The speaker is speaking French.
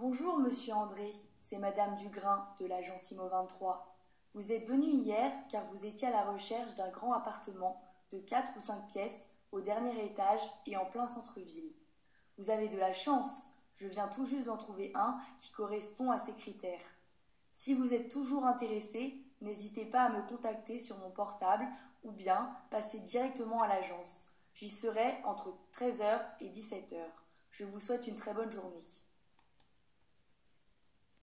Bonjour, monsieur André, c'est madame Dugrain de l'agence Imo 23. Vous êtes venu hier car vous étiez à la recherche d'un grand appartement de quatre ou cinq pièces au dernier étage et en plein centre-ville. Vous avez de la chance, je viens tout juste d'en trouver un qui correspond à ces critères. Si vous êtes toujours intéressé, n'hésitez pas à me contacter sur mon portable ou bien passez directement à l'agence. J'y serai entre 13h et 17h. Je vous souhaite une très bonne journée.